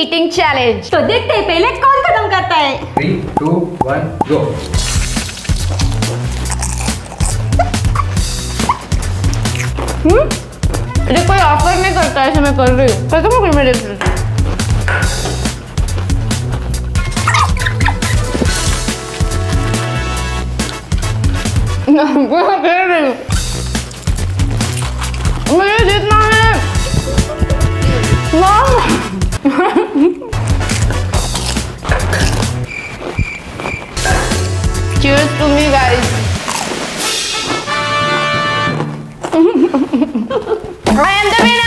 Eating challenge तो देखते हैं पहले कौन खत्म करता है। थ्री टू वन गो ये कोई ऑफ़र नहीं करता ऐसे मैं कर रही हूँ। खत्म हो गई मेरे मुझे जितना है। Mom! Cheers to me, guys. I am the winner.